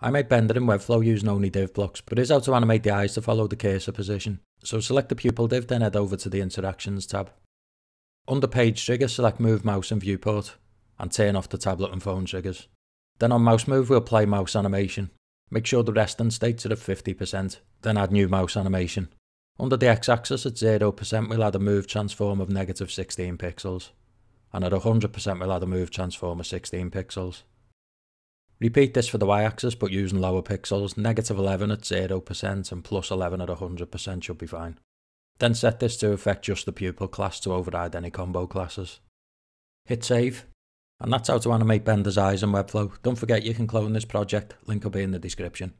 I made Bender in Webflow using only div blocks, but is how to animate the eyes to follow the cursor position. So select the pupil div, then head over to the Interactions tab. Under Page Trigger, select Move Mouse and Viewport, and turn off the tablet and phone triggers. Then on Mouse Move, we'll play mouse animation. Make sure the resting states are at 50%, then add new mouse animation. Under the x-axis at 0% we'll add a move transform of negative 16 pixels, and at 100% we'll add a move transform of 16 pixels. Repeat this for the y-axis but using lower pixels, negative 11 at 0% and plus 11 at 100% should be fine. Then set this to affect just the pupil class to override any combo classes. Hit save, and that's how to animate Bender's eyes in Webflow. Don't forget you can clone this project, link will be in the description.